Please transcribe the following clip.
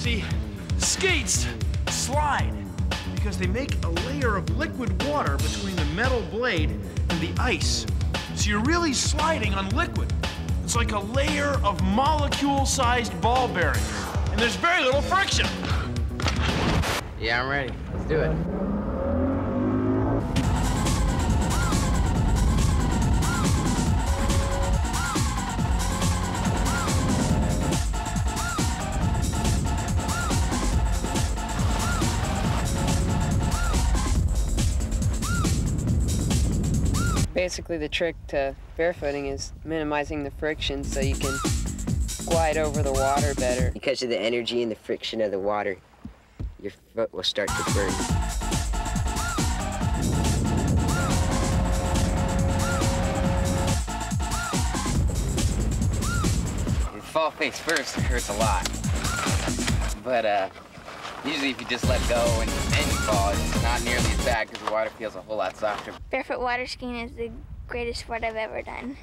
See, skates slide because they make a layer of liquid water between the metal blade and the ice. So you're really sliding on liquid. It's like a layer of molecule-sized ball bearings. And there's very little friction. Yeah, I'm ready. Let's do it. Basically, the trick to barefooting is minimizing the friction so you can glide over the water better. Because of the energy and the friction of the water, your foot will start to burn. You fall face first, it hurts a lot. But uh, usually if you just let go and, and you fall, bad because the water feels a whole lot softer. Barefoot water skiing is the greatest sport I've ever done.